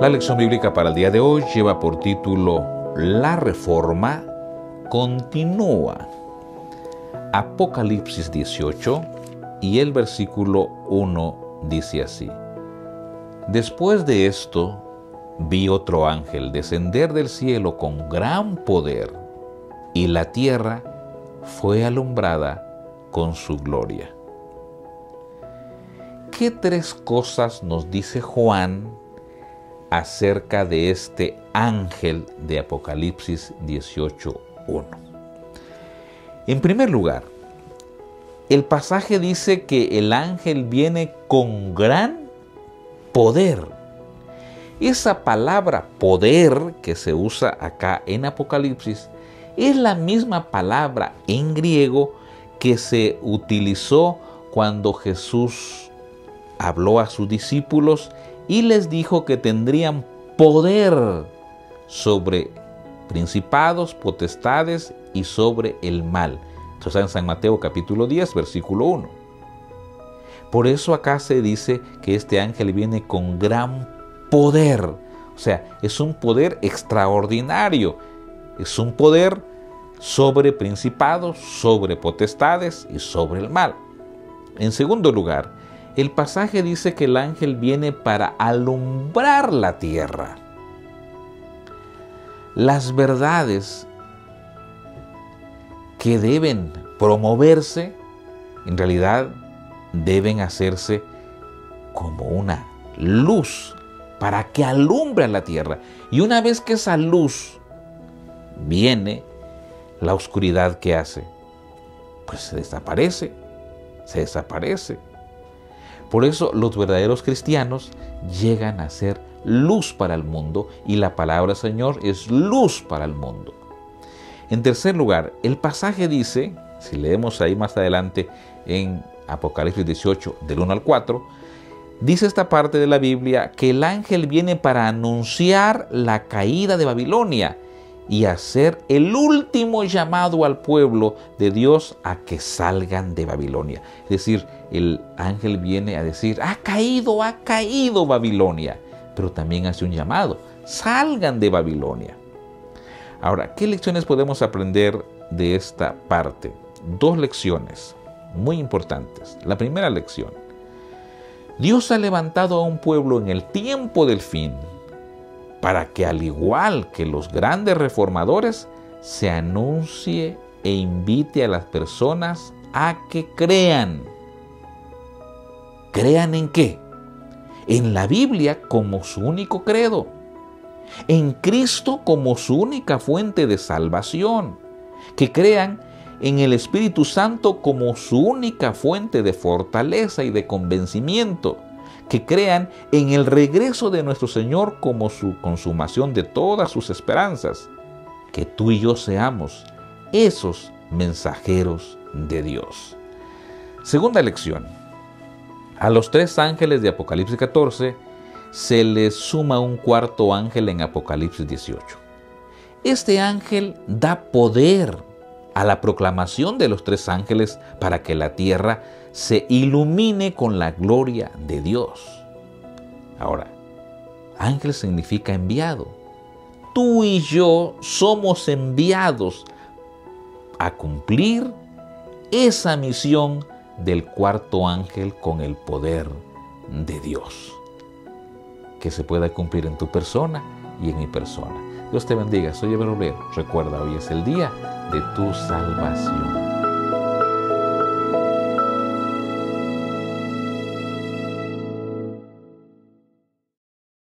La lección bíblica para el día de hoy lleva por título La reforma continúa. Apocalipsis 18 y el versículo 1 dice así. Después de esto, vi otro ángel descender del cielo con gran poder y la tierra fue alumbrada con su gloria. ¿Qué tres cosas nos dice Juan acerca de este ángel de Apocalipsis 18.1? En primer lugar, el pasaje dice que el ángel viene con gran poder. Esa palabra poder que se usa acá en Apocalipsis es la misma palabra en griego que se utilizó cuando Jesús habló a sus discípulos y les dijo que tendrían poder sobre principados, potestades y sobre el mal. Esto está en San Mateo capítulo 10, versículo 1. Por eso acá se dice que este ángel viene con gran poder. O sea, es un poder extraordinario. Es un poder sobre principados, sobre potestades y sobre el mal. En segundo lugar, el pasaje dice que el ángel viene para alumbrar la tierra. Las verdades que deben promoverse, en realidad deben hacerse como una luz para que alumbre la tierra. Y una vez que esa luz viene, la oscuridad que hace, pues se desaparece, se desaparece. Por eso los verdaderos cristianos llegan a ser luz para el mundo y la palabra Señor es luz para el mundo. En tercer lugar, el pasaje dice, si leemos ahí más adelante en Apocalipsis 18 del 1 al 4, dice esta parte de la Biblia que el ángel viene para anunciar la caída de Babilonia y hacer el último llamado al pueblo de Dios a que salgan de Babilonia. Es decir, el ángel viene a decir, ha caído, ha caído Babilonia, pero también hace un llamado, salgan de Babilonia. Ahora, ¿qué lecciones podemos aprender de esta parte? Dos lecciones muy importantes. La primera lección, Dios ha levantado a un pueblo en el tiempo del fin para que al igual que los grandes reformadores, se anuncie e invite a las personas a que crean. ¿Crean en qué? En la Biblia como su único credo, en Cristo como su única fuente de salvación, que crean en el Espíritu Santo como su única fuente de fortaleza y de convencimiento, que crean en el regreso de nuestro Señor como su consumación de todas sus esperanzas, que tú y yo seamos esos mensajeros de Dios. Segunda lección. A los tres ángeles de Apocalipsis 14 se les suma un cuarto ángel en Apocalipsis 18. Este ángel da poder a la proclamación de los tres ángeles para que la tierra se ilumine con la gloria de Dios. Ahora, ángel significa enviado. Tú y yo somos enviados a cumplir esa misión del cuarto ángel con el poder de Dios. Que se pueda cumplir en tu persona y en mi persona. Dios te bendiga. Soy Eber Recuerda, hoy es el día de tu salvación.